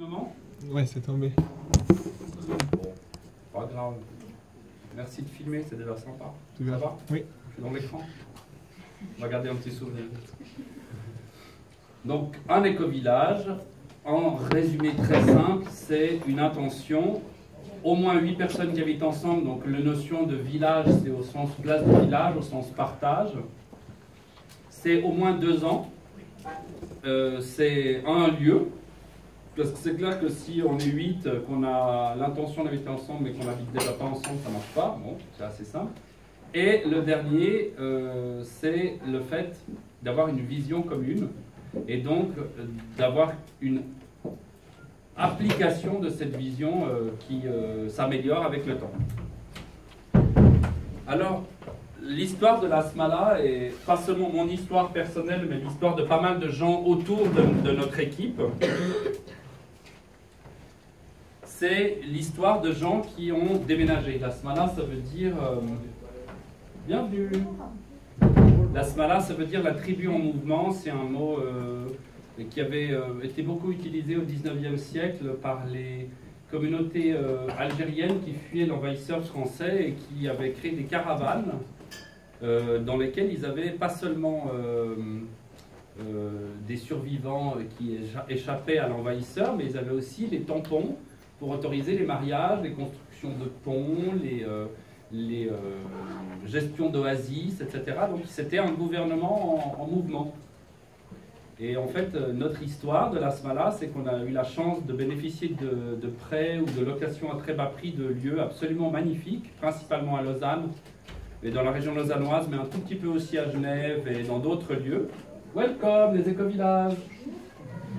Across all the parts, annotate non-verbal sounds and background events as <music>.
Moment Ouais, c'est tombé. Bon, pas grave. Merci de filmer, c'est déjà sympa. Tout Ça va va Oui. Je suis dans l'écran. On va garder un petit souvenir. Donc, un éco-village, en résumé très simple, c'est une intention. Au moins 8 personnes qui habitent ensemble, donc la notion de village, c'est au sens place de village, au sens partage. C'est au moins deux ans. Euh, c'est un lieu. Parce que c'est clair que si on est 8, qu'on a l'intention d'habiter ensemble, mais qu'on n'habite déjà pas ensemble, ça ne marche pas. Bon, c'est assez simple. Et le dernier, euh, c'est le fait d'avoir une vision commune et donc euh, d'avoir une application de cette vision euh, qui euh, s'améliore avec le temps. Alors, l'histoire de la Smala est pas seulement mon histoire personnelle, mais l'histoire de pas mal de gens autour de notre équipe. C'est l'histoire de gens qui ont déménagé. La Smala, ça veut dire euh, bienvenue. La Smala, ça veut dire la tribu en mouvement. C'est un mot euh, qui avait euh, été beaucoup utilisé au 19e siècle par les communautés algériennes qui fuyaient l'envahisseur français et qui avaient créé des caravanes dans lesquelles ils avaient pas seulement des survivants qui écha- échappaient à l'envahisseur, mais ils avaient aussi les tampons pour autoriser les mariages, les constructions de ponts, les, euh, euh, gestions d'oasis, etc. Donc c'était un gouvernement en, en mouvement. Et en fait, euh, notre histoire de la Smala, c'est qu'on a eu la chance de bénéficier de, de prêts ou de locations à très bas prix de lieux absolument magnifiques, principalement à Lausanne, et dans la région lausannoise, mais un tout petit peu aussi à Genève et dans d'autres lieux. Welcome, les éco-villages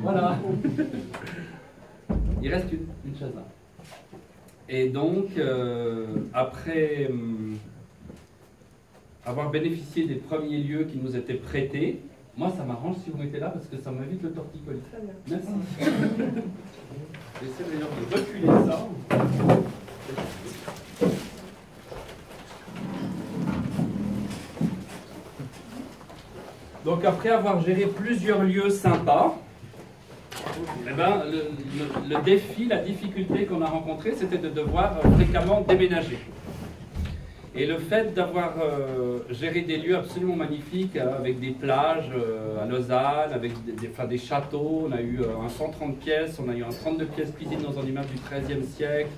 Voilà <laughs> Il reste une, une là. Et donc, euh, après hum, avoir bénéficié des premiers lieux qui nous étaient prêtés, moi ça m'arrange si vous mettez là parce que ça m'évite le torticolis. Merci. <laughs> J'essaie d'ailleurs de reculer ça. Donc après avoir géré plusieurs lieux sympas, eh ben, le, défi, la difficulté qu'on a rencontrée, c'était de devoir euh, fréquemment déménager. Et le fait d'avoir euh, géré des lieux absolument magnifiques, euh, avec des plages à Lausanne, avec des, châteaux, on a eu un 130 pièces, on a eu un 32 pièces cuisine dans un immeuble du XIIIe siècle.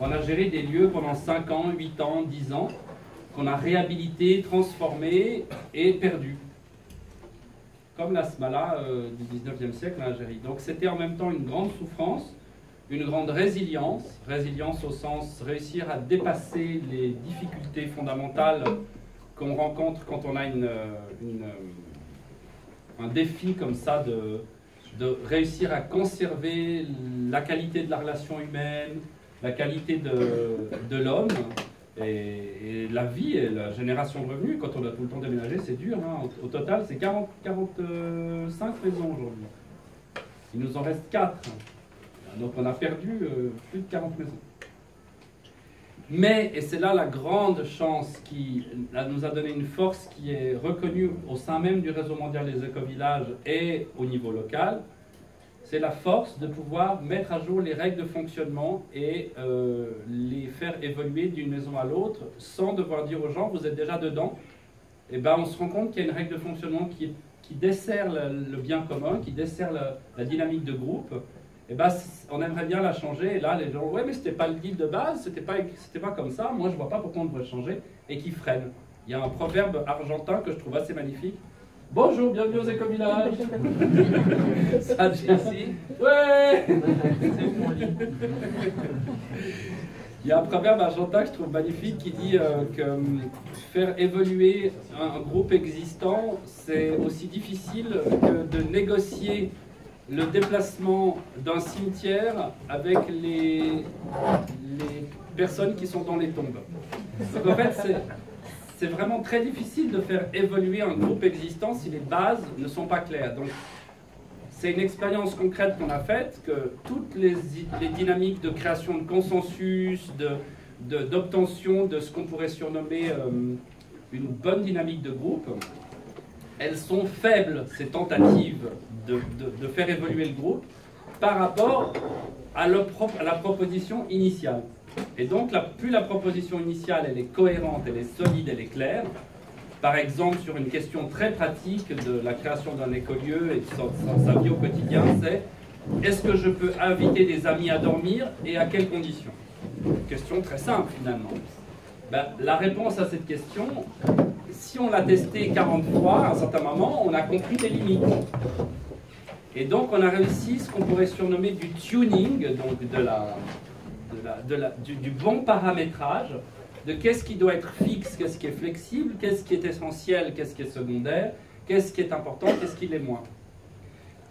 On a géré des lieux pendant 5 ans, 8 ans, 10 ans, qu'on a réhabilités, transformés et perdus comme la Smala euh, du 19e siècle en Algérie. Donc c'était en même temps une grande souffrance, une grande résilience, résilience au sens réussir à dépasser les difficultés fondamentales qu'on rencontre quand on a euh, euh, un défi comme ça de, réussir à conserver la qualité de la relation humaine, la qualité de l'homme. Et, la vie et la génération de revenus, quand on a tout le temps déménagé, c'est dur. hein. Au, total, c'est 40, 45 maisons aujourd'hui. Il nous en reste 4. Donc on a perdu euh, plus de 40 maisons. Mais, et c'est là la grande chance qui nous a donné une force qui est reconnue au sein même du réseau mondial des éco-villages et au niveau local, c'est la force de pouvoir mettre à jour les règles de fonctionnement et euh, les faire évoluer d'une maison à l'autre sans devoir dire aux gens vous êtes déjà dedans. Et ben on se rend compte qu'il y a une règle de fonctionnement qui, qui dessert le, bien commun, qui dessert la, dynamique de groupe. Et ben c- on aimerait bien la changer. Et là les gens ouais mais c'était pas le deal de base, c'était pas c'était pas comme ça. Moi je vois pas pourquoi on devrait changer et qui freine. Il y a un proverbe argentin que je trouve assez magnifique. Bonjour, bienvenue aux éco-villages. <laughs> Ça ainsi. Ouais Il y a un proverbe argentin que je trouve magnifique qui dit euh, que hum, faire évoluer un, un groupe existant, c'est aussi difficile que de négocier le déplacement d'un cimetière avec les, les personnes qui sont dans les tombes. Donc en fait, c'est c'est vraiment très difficile de faire évoluer un groupe existant si les bases ne sont pas claires. Donc, c'est une expérience concrète qu'on a faite, que toutes les, les dynamiques de création de consensus, d'obtention de, de ce qu'on pourrait surnommer euh, une bonne dynamique de groupe, elles sont faibles, ces tentatives de, de- faire évoluer le groupe, par rapport à la proposition initiale. Et donc, plus la proposition initiale elle est cohérente, elle est solide, elle est claire, par exemple, sur une question très pratique de la création d'un écolieu et de sa vie au quotidien, c'est est-ce que je peux inviter des amis à dormir et à quelles conditions? Question très simple finalement. Ben, la réponse à cette question, si on l'a testé 40 fois, à un certain moment, on a compris les limites. Et donc on a réussi ce qu'on pourrait surnommer du tuning, donc de la, de du, du bon paramétrage de qu'est-ce qui doit être fixe, qu'est-ce qui est flexible, qu'est-ce qui est essentiel, qu'est-ce qui est secondaire, qu'est-ce qui est important, qu'est-ce qui l'est moins.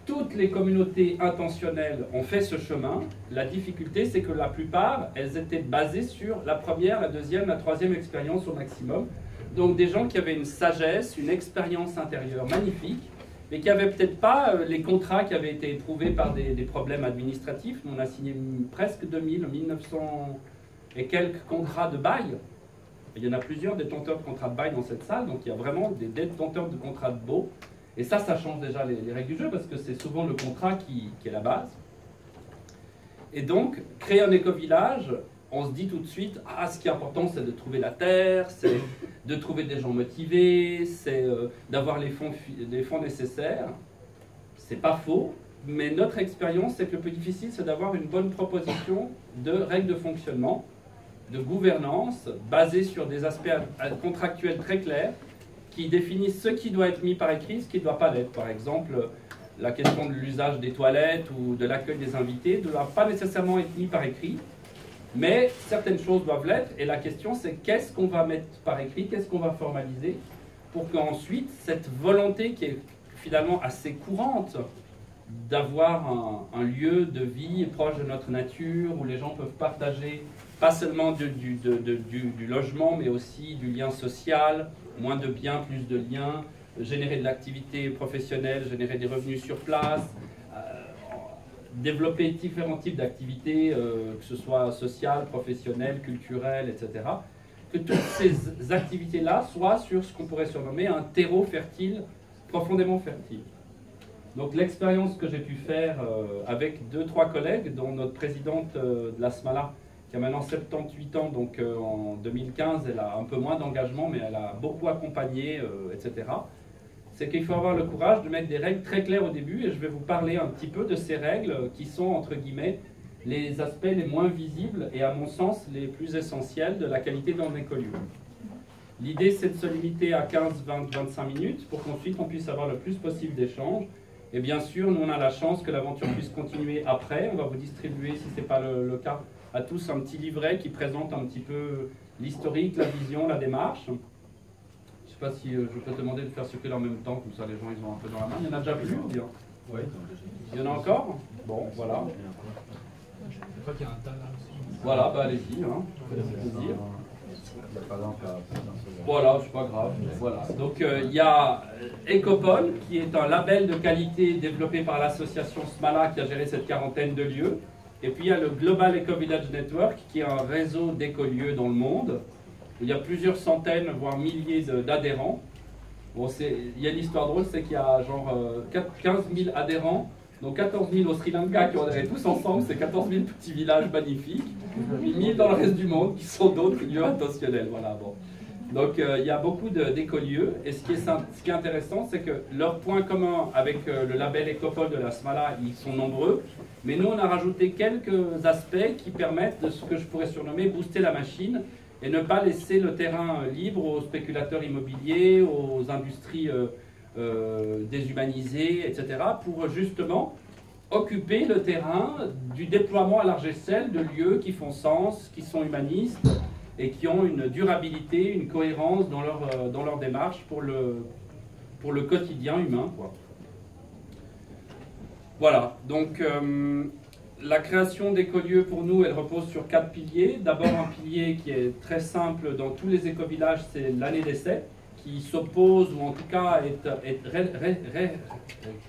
Toutes les communautés intentionnelles ont fait ce chemin. La difficulté, c'est que la plupart, elles étaient basées sur la première, la deuxième, la troisième expérience au maximum. Donc des gens qui avaient une sagesse, une expérience intérieure magnifique, mais qui n'avaient peut-être pas euh, les contrats qui avaient été éprouvés par des, problèmes administratifs. On a signé presque 2000, 1900 et quelques contrats de bail. Il y en a plusieurs détenteurs de contrats de bail dans cette salle, donc il y a vraiment des détenteurs de contrats de beau. Et ça, ça change déjà les, règles du jeu parce que c'est souvent le contrat qui, est la base. Et donc, créer un éco-village, on se dit tout de suite, ah, ce qui est important, c'est de trouver la terre, c'est <laughs> de trouver des gens motivés, c'est euh, d'avoir les fonds, les fonds nécessaires. C'est pas faux, mais notre expérience, c'est que le plus difficile, c'est d'avoir une bonne proposition de règles de fonctionnement de gouvernance basée sur des aspects contractuels très clairs qui définissent ce qui doit être mis par écrit, ce qui ne doit pas l'être. Par exemple, la question de l'usage des toilettes ou de l'accueil des invités ne doit pas nécessairement être mis par écrit, mais certaines choses doivent l'être. Et la question, c'est qu'est-ce qu'on va mettre par écrit, qu'est-ce qu'on va formaliser pour qu'ensuite cette volonté qui est finalement assez courante d'avoir un, lieu de vie proche de notre nature où les gens peuvent partager pas seulement du, logement, mais aussi du lien social, moins de biens, plus de liens, générer de l'activité professionnelle, générer des revenus sur place, développer différents types d'activités, euh, que ce soit sociales, professionnelles, culturelles, etc. Que toutes ces activités-là soient sur ce qu'on pourrait surnommer un terreau fertile, profondément fertile. Donc l'expérience que j'ai pu faire euh, avec deux, trois collègues, dont notre présidente de la SMALA, qui a maintenant 78 ans, donc euh, en 2015, elle a un peu moins d'engagement, mais elle a beaucoup accompagné, euh, etc. C'est qu'il faut avoir le courage de mettre des règles très claires au début, et je vais vous parler un petit peu de ces règles qui sont, entre guillemets, les aspects les moins visibles et, à mon sens, les plus essentiels de la qualité d'un écolieu. L'idée, c'est de se limiter à 15, 20, 25 minutes pour qu'ensuite on puisse avoir le plus possible d'échanges. Et bien sûr, nous, on a la chance que l'aventure puisse continuer après. On va vous distribuer, si ce n'est pas le cas, à tous un petit livret qui présente un petit peu l'historique, la vision, la démarche. Je ne sais pas si euh, je peux te demander de faire circuler en même temps, comme ça les gens ils ont un peu dans la main. Il y en a déjà plus ou bien Oui. Il y en a encore Bon, voilà. Je crois qu'il y a un tas là aussi. Voilà, bah allez-y, hein. Voilà, c'est pas grave. Voilà. Donc euh, il y a Ecopol, qui est un label de qualité développé par l'association Smala qui a géré cette quarantaine de lieux. Et puis il y a le Global Eco Village Network, qui est un réseau d'écolieux dans le monde, il y a plusieurs centaines, voire milliers d'adhérents. Bon, il y a une histoire drôle, c'est qu'il y a genre 15 euh, 000 adhérents, donc 14 000 au Sri Lanka qui ont adhéré tous ensemble, c'est 14 000 petits villages magnifiques, puis 1000 dans le reste du monde qui sont d'autres lieux intentionnels. Voilà, bon. Donc euh, il y a beaucoup d'écolieux, et ce qui, est, ce qui est intéressant, c'est que leurs points communs avec euh, le label Ecopole de la Smala, ils sont nombreux, mais nous on a rajouté quelques aspects qui permettent de ce que je pourrais surnommer booster la machine, et ne pas laisser le terrain libre aux spéculateurs immobiliers, aux industries euh, déshumanisées, etc., pour justement occuper le terrain du déploiement à large échelle de lieux qui font sens, qui sont humanistes, et qui ont une durabilité, une cohérence dans leur, euh, dans leur démarche pour le, pour le quotidien humain. Voilà, donc euh, la création d'écolieux pour nous, elle repose sur quatre piliers. D'abord un pilier qui est très simple dans tous les éco-villages, c'est l'année d'essai, qui s'oppose ou en tout cas est,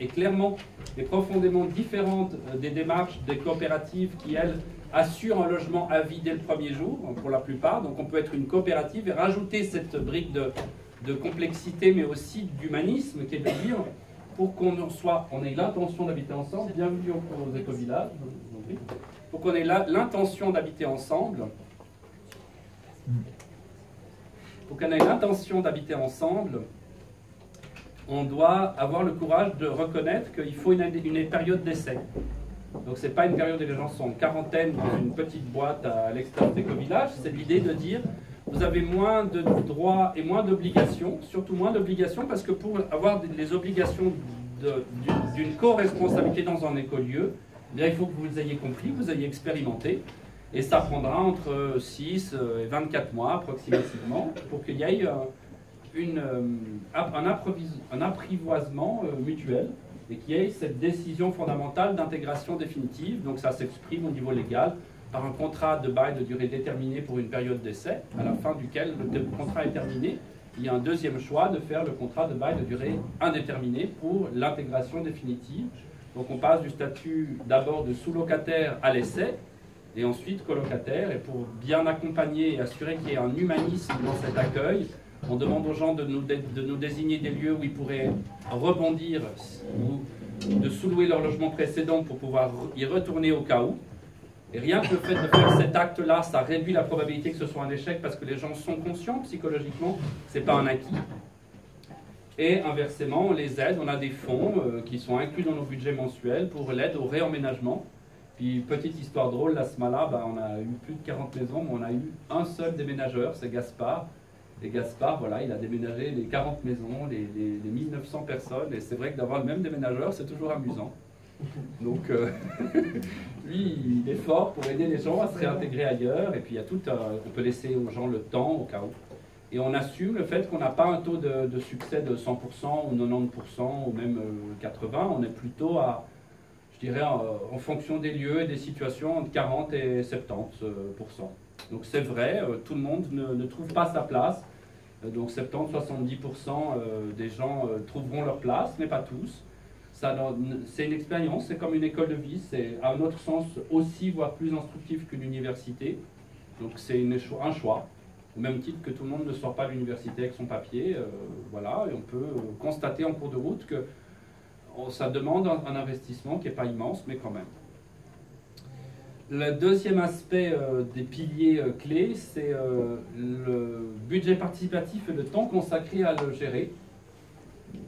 est, clairement et profondément différente euh, des démarches des coopératives qui, elles, assure un logement à vie dès le premier jour, pour la plupart. Donc on peut être une coopérative et rajouter cette brique de, complexité, mais aussi d'humanisme, qui est de dire, pour qu'on soit, on ait l'intention d'habiter ensemble, bienvenue aux éco-villages, pour qu'on ait l'intention d'habiter ensemble, pour qu'on ait l'intention d'habiter ensemble, on doit avoir le courage de reconnaître qu'il faut une, une période d'essai. Donc c'est pas une période où les gens sont en quarantaine dans une petite boîte à l'extérieur des villages c'est l'idée de dire vous avez moins de droits et moins d'obligations, surtout moins d'obligations parce que pour avoir les obligations d'une co-responsabilité dans un écolieu, eh bien, il faut que vous ayez compris, vous ayez expérimenté, et ça prendra entre 6 et 24 mois approximativement pour qu'il y ait euh, euh, un, apprivoisement euh, mutuel et qu'il y ait cette décision fondamentale d'intégration définitive. Donc ça s'exprime au niveau légal par un contrat de bail de durée déterminée pour une période d'essai, à la fin duquel le contrat est terminé. Il y a un deuxième choix de faire le contrat de bail de durée indéterminée pour l'intégration définitive. Donc on passe du statut d'abord de sous-locataire à l'essai, et ensuite colocataire. Et pour bien accompagner et assurer qu'il y ait un humanisme dans cet accueil, on demande aux gens de nous, de nous désigner des lieux où ils pourraient rebondir ou de sous-louer leur logement précédent pour pouvoir y retourner au cas où. Et rien que le fait de faire cet acte-là, ça réduit la probabilité que ce soit un échec parce que les gens sont conscients psychologiquement que ce n'est pas un acquis. Et inversement, les aides, on a des fonds euh, qui sont inclus dans nos budgets mensuels pour l'aide au réemménagement. Puis, petite histoire drôle, la SMALA, bah, on a eu plus de 40 maisons, mais on a eu un seul déménageur, c'est Gaspard. Et Gaspard, voilà, il a déménagé les 40 maisons, les, les, les 1900 personnes. Et c'est vrai que d'avoir le même déménageur, c'est toujours amusant. Donc, euh, <laughs> lui, il est fort pour aider les gens à se réintégrer ailleurs. Et puis, il y a tout, on peut laisser aux gens le temps au cas où. Et on assume le fait qu'on n'a pas un taux de, succès de 100% ou 90% ou même 80%. Euh, on est plutôt à, je dirais, en, fonction des lieux et des situations, entre 40 et 70%. Donc c'est vrai, euh, tout le monde ne, trouve pas sa place. Donc 70-70% des gens trouveront leur place, mais pas tous c'est une expérience, c'est comme une école de vie, c'est à notre sens aussi, voire plus instructif qu'une université. Donc c'est un choix, au même titre que tout le monde ne sort pas de l'université avec son papier. Euh, voilà, et on peut euh, constater en cours de route que oh, ça demande un, investissement qui n'est pas immense, mais quand même. Le deuxième aspect euh, des piliers clés, c'est le budget participatif et le temps consacré à le gérer.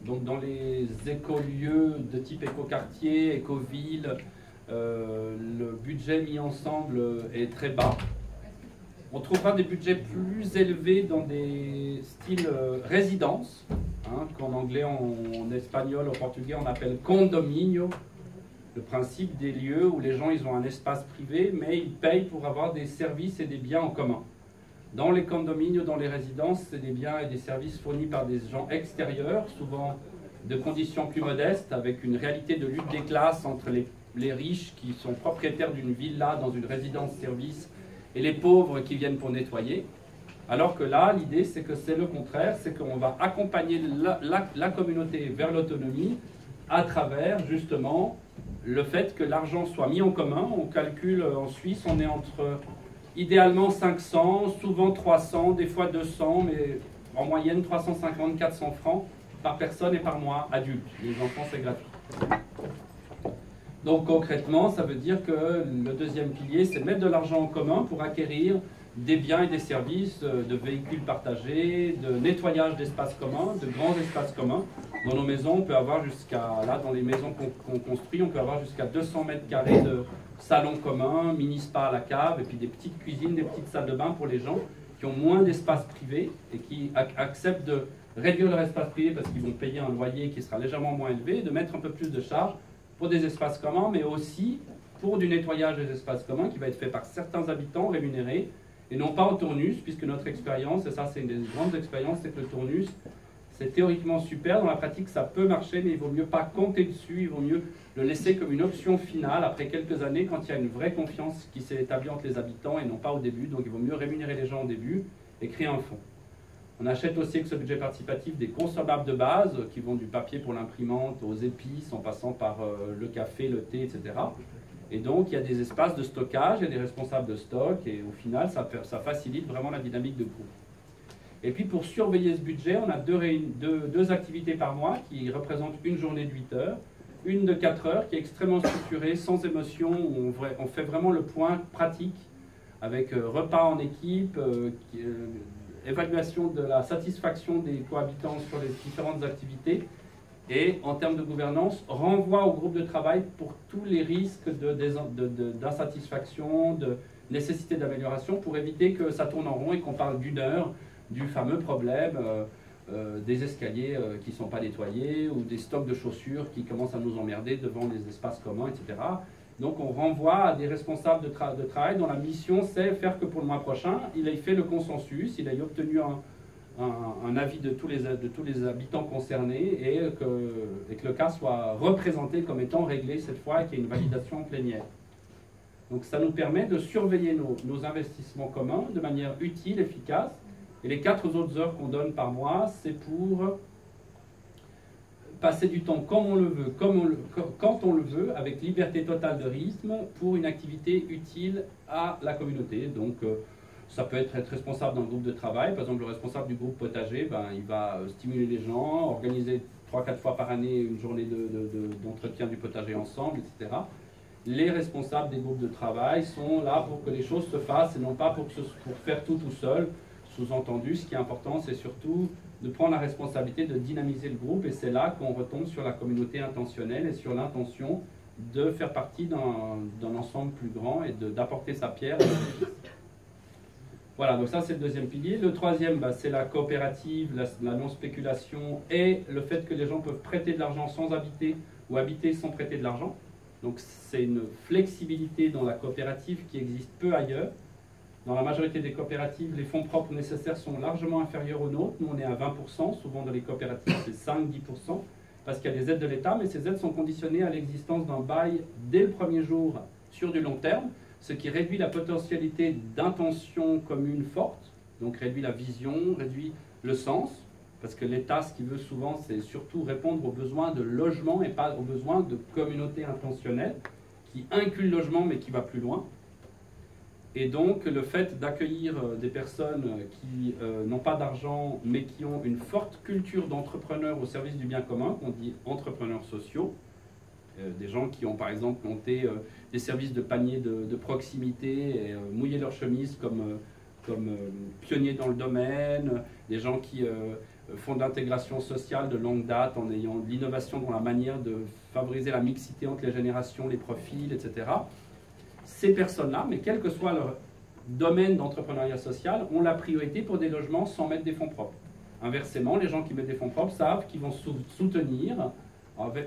Donc dans les écolieux de type écoquartier, écoville, euh, le budget mis ensemble est très bas. On trouvera des budgets plus élevés dans des styles euh, résidence, hein, qu'en anglais, en, espagnol, en portugais, on appelle condominio. Le principe des lieux où les gens ils ont un espace privé, mais ils payent pour avoir des services et des biens en commun. Dans les condominiums, dans les résidences, c'est des biens et des services fournis par des gens extérieurs, souvent de conditions plus modestes, avec une réalité de lutte des classes entre les, riches qui sont propriétaires d'une villa dans une résidence-service et les pauvres qui viennent pour nettoyer. Alors que là, l'idée, c'est que c'est le contraire, c'est qu'on va accompagner la, la communauté vers l'autonomie à travers justement le fait que l'argent soit mis en commun. On calcule en Suisse, on est entre Idéalement 500, souvent 300, des fois 200, mais en moyenne 350, 400 francs par personne et par mois adulte. Les enfants, c'est gratuit. Donc concrètement, ça veut dire que le deuxième pilier, c'est mettre de l'argent en commun pour acquérir des biens et des services euh, de véhicules partagés, de nettoyage d'espaces communs, de grands espaces communs. Dans nos maisons, on peut avoir jusqu'à, là, dans les maisons qu'on construit, on peut avoir jusqu'à 200 mètres carrés de salon commun, mini-spa à la cave, et puis des petites cuisines, des petites salles de bain pour les gens qui ont moins d'espace privé et qui acceptent de réduire leur espace privé parce qu'ils vont payer un loyer qui sera légèrement moins élevé, de mettre un peu plus de charges pour des espaces communs, mais aussi pour du nettoyage des espaces communs qui va être fait par certains habitants rémunérés et non pas au tournus, puisque notre expérience, et ça c'est une des grandes expériences, c'est que le tournus, c'est théoriquement super, dans la pratique ça peut marcher, mais il vaut mieux pas compter dessus, il vaut mieux le laisser comme une option finale après quelques années quand il y a une vraie confiance qui s'est établie entre les habitants et non pas au début, donc il vaut mieux rémunérer les gens au début et créer un fonds. On achète aussi avec ce budget participatif des consommables de base qui vont du papier pour l'imprimante aux épices en passant par euh, le café, le thé, etc. Et donc, il y a des espaces de stockage, il y a des responsables de stock, et au final, ça, ça facilite vraiment la dynamique de groupe. Et puis pour surveiller ce budget, on a deux, activités par mois qui représentent une journée de 8 heures, une de 4 heures qui est extrêmement structurée, sans émotion, où on, fait vraiment le point pratique avec euh, repas en équipe, euh, euh, évaluation de la satisfaction des cohabitants sur les différentes activités et en termes de gouvernance, renvoi au groupe de travail pour tous les risques d'insatisfaction, de, nécessité d'amélioration pour éviter que ça tourne en rond et qu'on parle d'une heure du fameux problème euh, euh, des escaliers euh, qui ne sont pas nettoyés ou des stocks de chaussures qui commencent à nous emmerder devant les espaces communs, etc. Donc on renvoie à des responsables de, travail dont la mission c'est faire que pour le mois prochain, il ait fait le consensus, il ait obtenu un, avis de tous, les, habitants concernés et que, le cas soit représenté comme étant réglé cette fois et qu'il y ait une validation plénière. Donc ça nous permet de surveiller nos, investissements communs de manière utile, efficace. Et les quatre autres heures qu'on donne par mois, c'est pour passer du temps comme on le veut, comme on le, quand on le veut, avec liberté totale de rythme, pour une activité utile à la communauté. Donc euh, ça peut être être responsable d'un groupe de travail. Par exemple, le responsable du groupe potager, ben, il va euh, stimuler les gens, organiser 3-4 fois par année une journée d'entretien du potager ensemble, etc. Les responsables des groupes de travail sont là pour que les choses se fassent et non pas pour, pour faire tout tout seul. Sous-entendu, ce qui est important, c'est surtout de prendre la responsabilité de dynamiser le groupe et c'est là qu'on retombe sur la communauté intentionnelle et sur l'intention de faire partie d'un ensemble plus grand et d'apporter sa pierre voilà, donc ça c'est le deuxième pilier. Le troisième, bah, c'est la coopérative, la, non-spéculation et le fait que les gens peuvent prêter de l'argent sans habiter ou habiter sans prêter de l'argent. Donc c'est une flexibilité dans la coopérative qui existe peu ailleurs. Dans la majorité des coopératives, les fonds propres nécessaires sont largement inférieurs aux nôtres. Nous, on est à 20%, souvent dans les coopératives, c'est 5-10%, parce qu'il y a des aides de l'État, mais ces aides sont conditionnées à l'existence d'un bail dès le premier jour sur du long terme ce qui réduit la potentialité d'intention commune forte, donc réduit la vision, réduit le sens, parce que l'État, ce qu'il veut souvent, c'est surtout répondre aux besoins de logement et pas aux besoins de communauté intentionnelle, qui inclut le logement mais qui va plus loin. Et donc le fait d'accueillir euh, des personnes qui euh, n'ont pas d'argent mais qui ont une forte culture d'entrepreneurs au service du bien commun, qu'on dit entrepreneurs sociaux, euh, des gens qui ont par exemple monté euh, des services de panier de, proximité et euh, mouillé leur chemise comme, comme pionniers dans le domaine, des gens qui font de l'intégration sociale de longue date en ayant de l'innovation dans la manière de favoriser la mixité entre les générations, les profils, etc. Ces personnes-là, mais quel que soit leur domaine d'entrepreneuriat social, ont la priorité pour des logements sans mettre des fonds propres. Inversement, les gens qui mettent des fonds propres savent qu'ils vont soutenir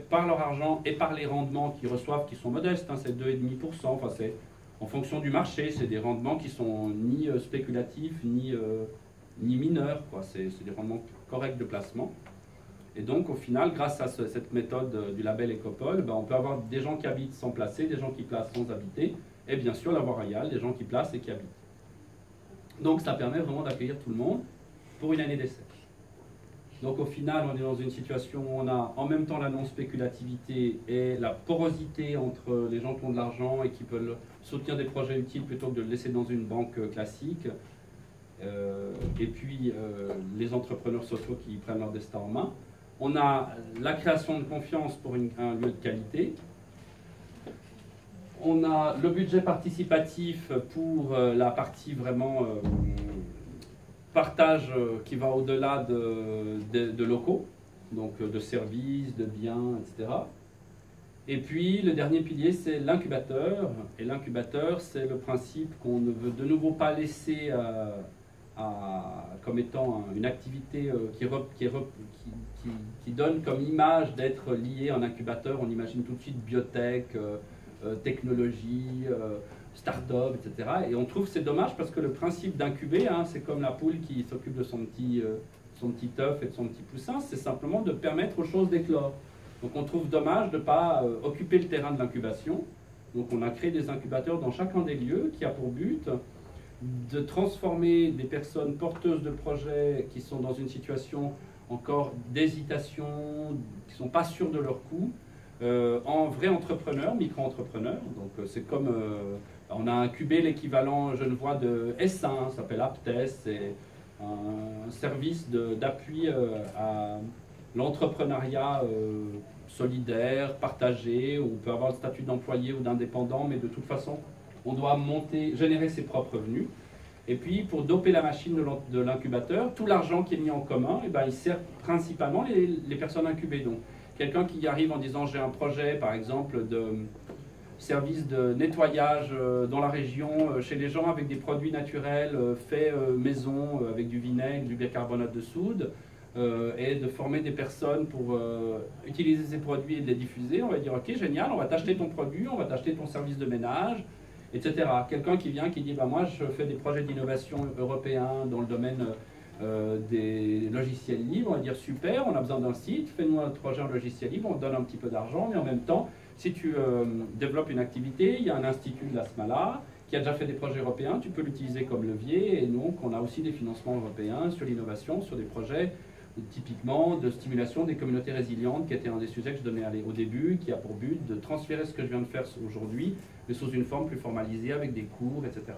par leur argent et par les rendements qu'ils reçoivent, qui sont modestes, hein, c'est 2,5%, enfin c'est en fonction du marché, c'est des rendements qui sont ni euh, spéculatifs, ni, euh, ni mineurs, c'est des rendements corrects de placement. Et donc au final, grâce à cette méthode euh, du label Ecopol, ben, on peut avoir des gens qui habitent sans placer, des gens qui placent sans habiter, et bien sûr la voie royale, des gens qui placent et qui habitent. Donc ça permet vraiment d'accueillir tout le monde pour une année d'essai. Donc au final, on est dans une situation où on a en même temps la non-spéculativité et la porosité entre les gens qui ont de l'argent et qui peuvent soutenir des projets utiles plutôt que de le laisser dans une banque classique. Euh, et puis euh, les entrepreneurs sociaux qui prennent leur destin en main. On a la création de confiance pour un lieu de qualité. On a le budget participatif pour euh, la partie vraiment partage euh, qui va au-delà de, locaux, donc euh, de services, de biens, etc. Et puis le dernier pilier, c'est l'incubateur. Et l'incubateur, c'est le principe qu'on ne veut de nouveau pas laisser euh, comme étant une activité qui, qui, qui, donne comme image d'être lié un incubateur. On imagine tout de suite biotech, technologie start-up, etc. Et on trouve c'est dommage parce que le principe d'incuber, hein, c'est comme la poule qui s'occupe de son petit, euh, son petit œuf et de son petit poussin, c'est simplement de permettre aux choses d'éclore. Donc on trouve dommage de ne pas euh, occuper le terrain de l'incubation. Donc on a créé des incubateurs dans chacun des lieux qui a pour but de transformer des personnes porteuses de projets qui sont dans une situation encore d'hésitation, qui ne sont pas sûres de leur coût, euh, en vrais entrepreneurs, micro-entrepreneurs. Donc c'est comme on a incubé l'équivalent genevois de S1, ça s'appelle Aptes, un service d'appui à l'entrepreneuriat solidaire, partagé, on peut avoir le statut d'employé ou d'indépendant, mais de toute façon, on doit monter, générer ses propres revenus. Et puis, pour doper la machine de l'incubateur, tout l'argent qui est mis en commun, eh ben, il sert principalement les, personnes incubées. Donc, quelqu'un qui arrive en disant j'ai un projet, par exemple, de service de nettoyage euh, dans la région euh, chez les gens avec des produits naturels euh, faits maison avec du vinaigre, du bicarbonate de soude, et de former des personnes pour utiliser ces produits et de les diffuser, on va dire ok génial, on va t'acheter ton produit, on va t'acheter ton service de ménage, etc. Quelqu'un qui vient qui dit bah, moi je fais des projets d'innovation européens dans le domaine euh, des logiciels libres, on va dire super, on a besoin d'un site, fais-nous un projet en logiciel libre, on te donne un petit peu d'argent, mais en même temps, si tu euh, développes une activité, il y a un institut de la SMALA qui a déjà fait des projets européens, tu peux l'utiliser comme levier, et donc on a aussi des financements européens sur l'innovation, sur des projets typiquement de stimulation des communautés résilientes, qui était un des sujets que je donnais au début, qui a pour but de transférer ce que je viens de faire aujourd'hui, mais sous une forme plus formalisée, avec des cours, etc.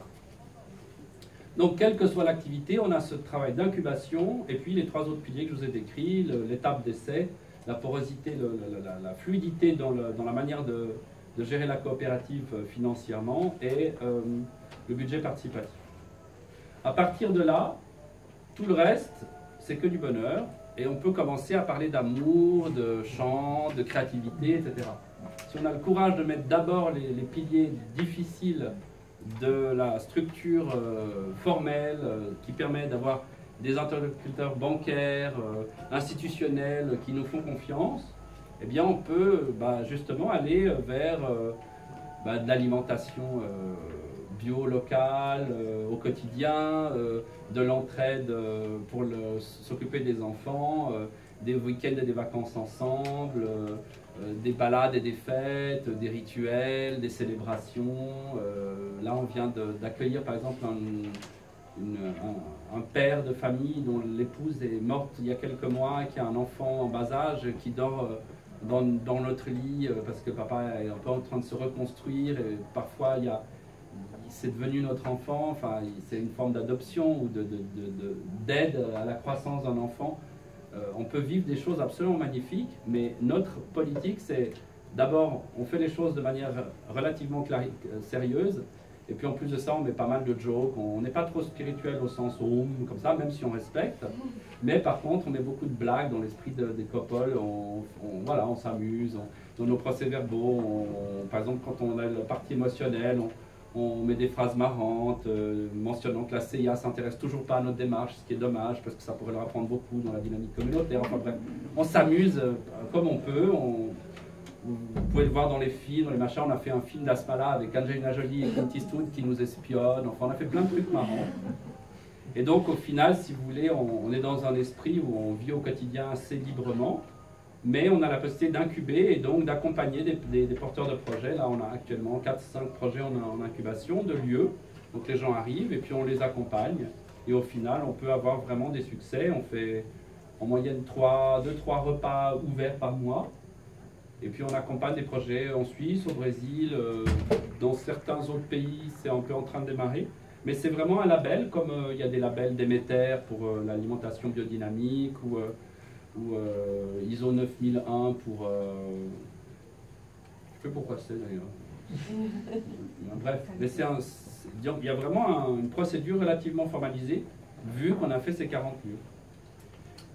Donc, quelle que soit l'activité, on a ce travail d'incubation, et puis les trois autres piliers que je vous ai décrits, l'étape d'essai, la porosité, la, fluidité dans, la manière de, gérer la coopérative euh, financièrement, et euh, le budget participatif. À partir de là, tout le reste, c'est que du bonheur. Et on peut commencer à parler d'amour, de chant, de créativité, etc. Si on a le courage de mettre d'abord les, piliers difficiles de la structure euh, formelle euh, qui permet d'avoir des interlocuteurs bancaires, euh, institutionnels qui nous font confiance, eh bien on peut bah, justement aller vers bah, de l'alimentation bio local au quotidien, de l'entraide euh, pour s'occuper des enfants, euh, des week-ends et des vacances ensemble, euh, des balades et des fêtes, des rituels, des célébrations. là, on vient d'accueillir par exemple un, père de famille dont l'épouse est morte il y a quelques mois, qui a un enfant en bas âge qui dort dans, dans notre lit parce que papa est un peu en train de se reconstruire et parfois il y a c'est devenu notre enfant, enfin, c'est une forme d'adoption ou d'aide de, à la croissance d'un enfant. Euh, on peut vivre des choses absolument magnifiques, mais notre politique, c'est d'abord, on fait les choses de manière relativement euh, sérieuse, et puis en plus de ça, on met pas mal de jokes, on n'est pas trop spirituel au sens home, comme ça, même si on respecte, mais par contre, on met beaucoup de blagues dans l'esprit des couples, on, voilà, on s'amuse, dans nos procès-verbaux, par exemple, quand on a la partie émotionnelle, on, on met des phrases marrantes euh, mentionnant que la CIA s'intéresse toujours pas à notre démarche, ce qui est dommage parce que ça pourrait leur apprendre beaucoup dans la dynamique communautaire. Enfin bref, on s'amuse euh, comme on peut. On, vous pouvez le voir dans les films, dans les machins. On a fait un film d'Asmala avec Angelina Jolie et Clint Eastwood qui nous espionnent. Enfin, on a fait plein de trucs marrants. Et donc, au final, si vous voulez, on est dans un esprit où on vit au quotidien assez librement mais on a la possibilité d'incuber et donc d'accompagner des, porteurs de projets. Là, on a actuellement 4-5 projets en, incubation de lieux. Donc les gens arrivent et puis on les accompagne. Et au final, on peut avoir vraiment des succès. On fait en moyenne 2-3 repas ouverts par mois. Et puis on accompagne des projets en Suisse, au Brésil, euh, dans certains autres pays, c'est un peu en train de démarrer. Mais c'est vraiment un label, comme euh, il y a des labels Déméter pour euh, l'alimentation biodynamique ou ou euh, ISO 9001 pour... Euh, je sais pourquoi c'est d'ailleurs. <laughs> Bref, mais c'est il y a vraiment une procédure relativement formalisée, vu qu'on a fait ces 40 lieux.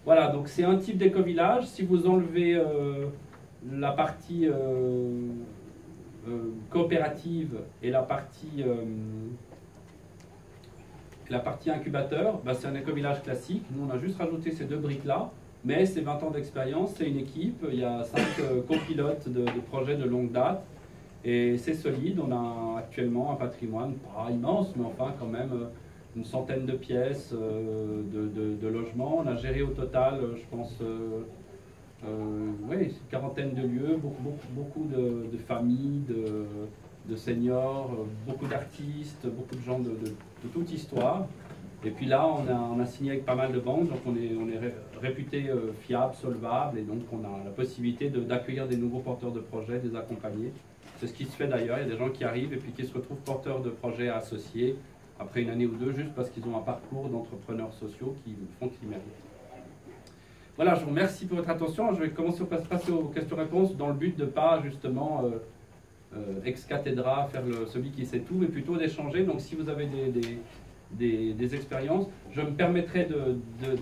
Voilà, donc c'est un type d'éco-village. Si vous enlevez euh, la partie coopérative et la partie, la partie incubateur, bah, c'est un éco-village classique. Nous, on a juste rajouté ces deux briques-là. Mais c'est 20 ans d'expérience, c'est une équipe, il y a 5 euh, copilotes de, projets de longue date. Et c'est solide, on a actuellement un patrimoine pas immense, mais enfin quand même euh, une centaine de pièces euh, de, logements. On a géré au total, je pense, une quarantaine de lieux, beaucoup de, familles, de, seniors, beaucoup d'artistes, beaucoup de gens de, toute histoire. Et puis là, on a, signé avec pas mal de banques, donc on est, réputé euh, fiable, solvable, et donc on a la possibilité d'accueillir des nouveaux porteurs de projets, des accompagner. C'est ce qui se fait d'ailleurs, il y a des gens qui arrivent et puis qui se retrouvent porteurs de projets associés après une année ou deux, juste parce qu'ils ont un parcours d'entrepreneurs sociaux qui font qu'ils méritent. Voilà, je vous remercie pour votre attention. Je vais commencer à passer aux questions-réponses dans le but de ne pas justement euh, euh, ex cathedra faire celui qui sait tout, mais plutôt d'échanger. Donc si vous avez des, expériences, je me permettrai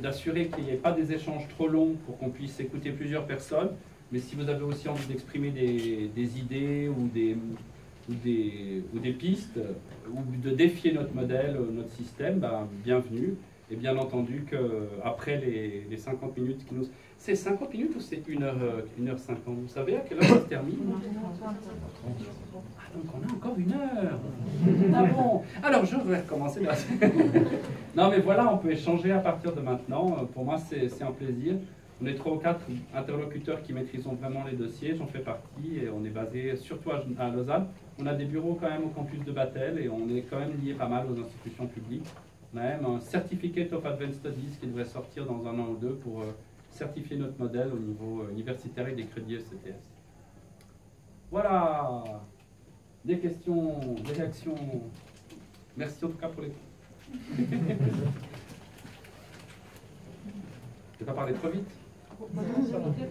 d'assurer qu'il n'y ait pas des échanges trop longs pour qu'on puisse écouter plusieurs personnes. Mais si vous avez aussi envie d'exprimer des, idées ou des, ou des, ou des pistes, ou de défier notre modèle, notre système, ben, bienvenue. Et bien entendu qu'après les, les 50 minutes qui nous... C'est 50 minutes ou c'est 1h, 1h50 Vous savez à quelle heure ça se termine? Ah, donc on a encore une heure Ah bon? Alors je vais recommencer là. <laughs> non mais voilà, on peut échanger à partir de maintenant. Pour moi, c'est un plaisir. On est trois ou quatre interlocuteurs qui maîtrisent vraiment les dossiers, j'en fais partie, et on est basé surtout à Lausanne. On a des bureaux quand même au campus de Batel, et on est quand même lié pas mal aux institutions publiques. On a même un Certificate of Advanced Studies qui devrait sortir dans un an ou deux pour euh, certifier notre modèle au niveau euh, universitaire et des crédits SCTS. Voilà Des questions, des réactions Merci en tout cas pour les... <laughs> Je ne vais pas parler trop vite.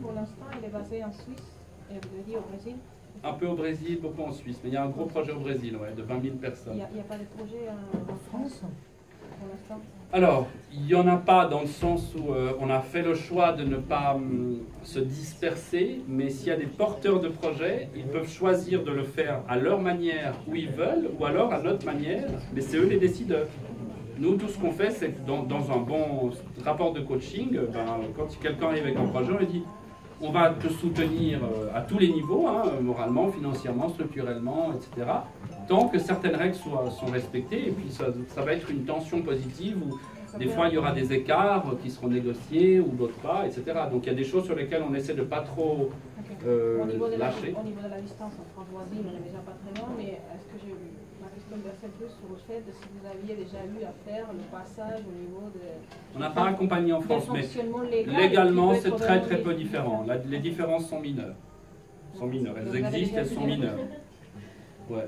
pour l'instant, il est basé en Suisse et vous dit au Brésil un peu au Brésil, beaucoup en Suisse. Mais il y a un gros projet au Brésil, ouais, de 20 000 personnes. Il n'y a, pas de projet en France? Alors, il n'y en a pas dans le sens où euh, on a fait le choix de ne pas hum, se disperser, mais s'il y a des porteurs de projets, ils peuvent choisir de le faire à leur manière où ils veulent, ou alors à notre manière, mais c'est eux les décideurs. Nous, tout ce qu'on fait, c'est que dans, un bon rapport de coaching, ben, quand quelqu'un arrive avec un projet, on lui dit on va te soutenir euh, à tous les niveaux, hein, moralement, financièrement, structurellement, etc tant que certaines règles soient, sont respectées, et puis ça, va être une tension positive où des fois il y aura des écarts qui seront négociés ou d'autres pas, etc. Donc il y a des choses sur lesquelles on essaie de pas trop euh, lâcher. La, au niveau de la distance entre on n'est déjà pas très loin, mais est-ce que j'ai ma question versait plus sur le fait de si vous aviez déjà eu à faire le passage au niveau de. On n'a pas accompagné en France, mais légalement c'est très très peu différent. les différences sont mineures. Sont mineures. Elles existent, elles sont mineures.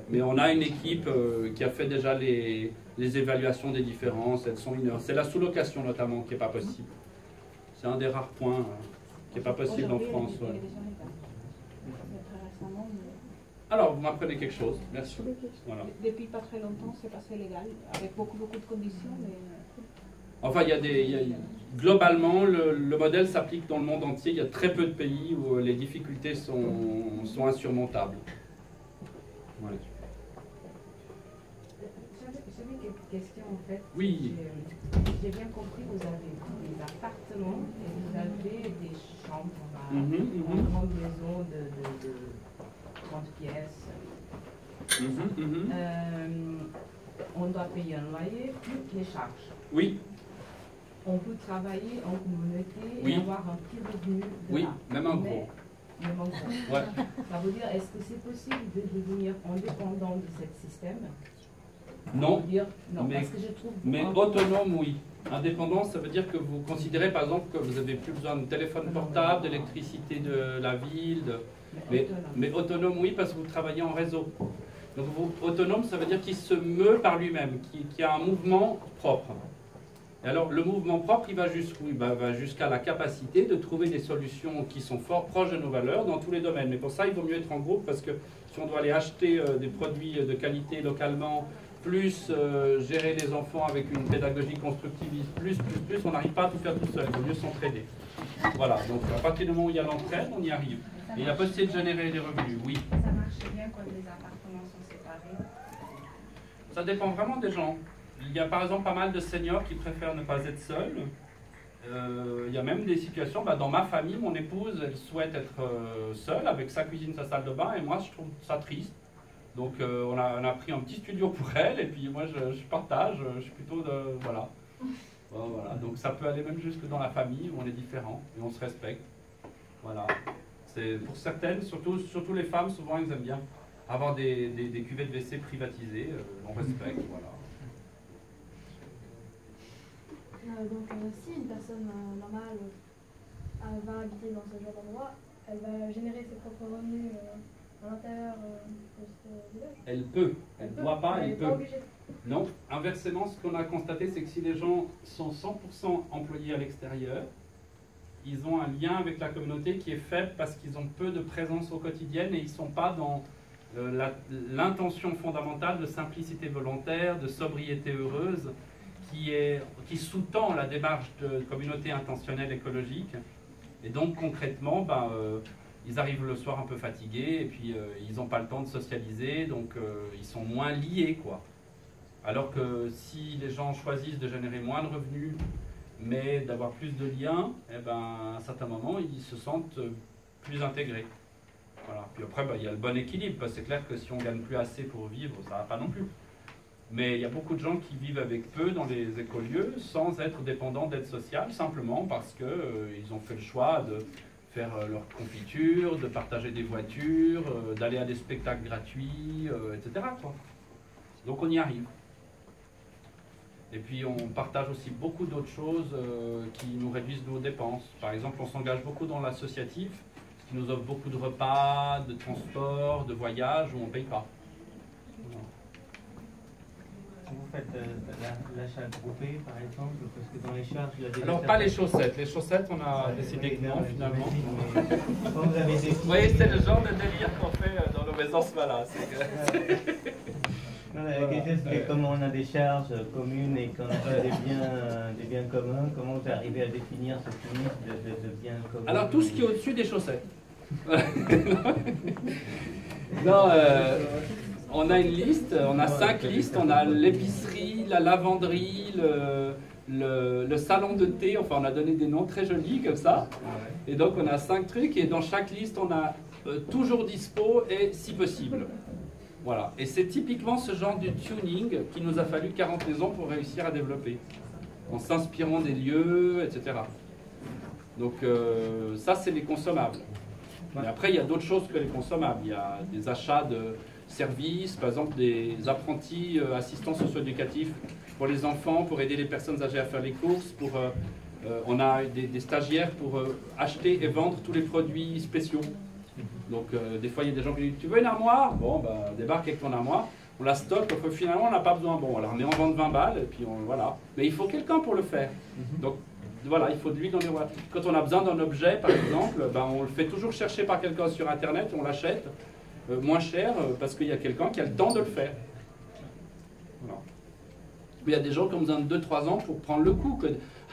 Mais on a une équipe euh, qui a fait déjà les, évaluations des différences, elles sont mineures. C'est la sous-location notamment qui n'est pas possible. C'est un des rares points euh, qui n'est pas possible en France. Alors, vous m'apprenez quelque chose. Merci. Depuis pas très longtemps, c'est passé légal, avec beaucoup, beaucoup de conditions. Mais... Euh, enfin, il y a des. globalement, le, modèle s'applique dans le monde entier. Il y a très peu de pays où les difficultés sont, sont insurmontables. J'avais quelques questions en fait? Oui. J'ai bien compris, vous avez des appartements et vous avez des chambres à mm grande maison de, de, de, 30 pièces. Mhm, euh, on doit payer un loyer plus les charges. Oui. On peut travailler en communauté et avoir un petit revenu de Oui, même un gros. Ça veut dire, est-ce que c'est possible de devenir indépendant de ce système? Non. mais, autonome, oui. Indépendant, ça veut dire que vous considérez par exemple que vous n'avez plus besoin de téléphone portable, d'électricité de la ville. Mais, autonome. oui, parce que vous travaillez en réseau. Donc autonome, ça veut dire qu'il se meut par lui-même, qu'il a un mouvement propre alors, le mouvement propre, il va jusqu'à la capacité de trouver des solutions qui sont fort proches de nos valeurs dans tous les domaines. Mais pour ça, il vaut mieux être en groupe parce que si on doit aller acheter euh, des produits de qualité localement, plus euh, gérer les enfants avec une pédagogie constructiviste, plus, plus, plus, on n'arrive pas à tout faire tout seul. Il vaut mieux s'entraider. Voilà, donc à partir du moment où il y a l'entraide, on y arrive. Et il y a possibilité de générer des revenus, oui. Ça marche bien quand les appartements sont séparés Ça dépend vraiment des gens. Il y a par exemple pas mal de seniors qui préfèrent ne pas être seuls. Euh, il y a même des situations, bah, dans ma famille, mon épouse, elle souhaite être euh, seule avec sa cuisine, sa salle de bain, et moi, je trouve ça triste. Donc, euh, on, a, on, a, pris un petit studio pour <laughs> elle, et puis moi, je, partage, je suis plutôt de. Voilà. voilà. Donc, ça peut aller même jusque dans la famille où on est différent et on se respecte. Voilà. C'est pour certaines, surtout, surtout les femmes, souvent, elles aiment bien avoir des, des, des cuvées de WC privatisées. on respecte, <laughs> voilà. Euh, donc euh, si une personne euh, normale va habiter dans ce genre d'endroit, elle va générer ses propres revenus à l'intérieur de ce village? Elle peut, elle ne doit pas, elle, peut. Non, inversement, ce qu'on a constaté, c'est que si les gens sont 100% employés à l'extérieur, ils ont un lien avec la communauté qui est faible parce qu'ils ont peu de présence au quotidien et ils ne sont pas dans euh, l'intention fondamentale de simplicité volontaire, de sobriété heureuse, qui, qui sous-tend la démarche de communauté intentionnelle écologique. Et donc concrètement, ben, euh, ils arrivent le soir un peu fatigués et puis euh, ils n'ont pas le temps de socialiser, donc ils sont moins liés. quoi. Alors que si les gens choisissent de générer moins de revenus, mais d'avoir plus de liens, eh ben, à un certain moment, ils se sentent plus intégrés. Voilà. Puis après, bah, il y a le bon équilibre, parce que c'est clair que si on gagne plus assez pour vivre, ça va pas non plus. Mais il y a beaucoup de gens qui vivent avec peu dans les écolieux sans être dépendants d'aide sociale, simplement parce qu'ils euh, ont fait le choix de faire euh, leur confiture, de partager des voitures, euh, d'aller à des spectacles gratuits, etc. Donc on y arrive. Et puis on partage aussi beaucoup d'autres choses qui nous réduisent nos dépenses. Par exemple, on s'engage beaucoup dans l'associatif qui nous offre beaucoup de repas, de transport, de voyages où on ne paye pas. Vous faites euh, l'achat groupé, par exemple, parce que dans les charges, il y a des... Alors, pas les chaussettes. Les chaussettes, on a décidé que non, finalement. <laughs> vous, voyez, c'est le genre de délire qu'on fait euh, dans nos maisons voilà. <laughs> Non, la question c'est que comme on a des charges communes et qu'on a des biens, des biens communs, comment vous arrivez à définir ce liste de, de, biens communs? Alors tout ce qui est au-dessus des chaussettes. <laughs> non, euh, on a une liste, on a cinq listes, on a l'épicerie, la lavanderie, le, le, salon de thé, enfin on a donné des noms très jolis comme ça. Et donc on a cinq trucs. Et dans chaque liste on a euh, toujours dispo et si possible. Voilà. Et c'est typiquement ce genre de tuning qui nous a fallu 40 maisons pour réussir à développer, en s'inspirant des lieux, etc. Donc euh, ça, c'est les consommables. Mais après, il y a d'autres choses que les consommables. Il y a des achats de services, par exemple des apprentis euh, assistants socio-éducatifs pour les enfants, pour aider les personnes âgées à faire les courses. Pour, euh, on a des, des stagiaires pour acheter et vendre tous les produits spéciaux. Donc euh, des fois il y a des gens qui disent tu veux une armoire? Bon bah débarque avec ton armoire, on la stocke, finalement on n'a pas besoin. Bon on la remet en vente 20 balles et puis on, voilà. Mais il faut quelqu'un pour le faire. Mhm. Donc voilà, il faut de l'huile dans les rouages. Quand on a besoin d'un objet par exemple, ben, on le fait toujours chercher par quelqu'un sur internet, on l'achète euh, moins cher euh, parce qu'il y a quelqu'un qui a le temps de le faire. Mais il y a des gens qui ont besoin de 2-3 ans pour prendre le coup. Que,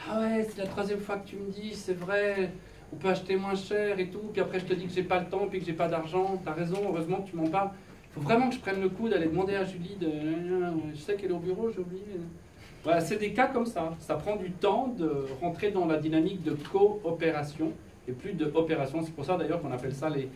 ah ouais, c'est la troisième fois que tu me dis, c'est vrai, on peut acheter moins cher et tout, puis après je te dis que j'ai pas le temps, puis que j'ai pas d'argent, t'as raison, heureusement que tu m'en parles. Il faut vraiment que je prenne le coup d'aller demander à Julie de... Je sais qu'elle est au bureau, j'ai oublié. Voilà, c'est des cas comme ça. Ça prend du temps de rentrer dans la dynamique de coopération et plus de opération. C'est pour ça d'ailleurs qu'on appelle ça les,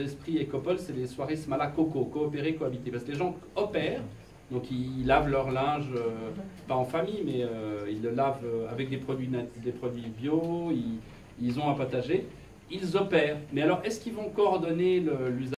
esprits écopoles, c'est les soirées smala coco, coopérer, cohabiter. Parce que les gens opèrent, donc ils, lavent leur linge, euh, pas en famille, mais euh, ils le lavent euh, avec des produits, des produits bio, ils, ils ont un potager, ils opèrent. Mais alors, est-ce qu'ils vont coordonner l'usage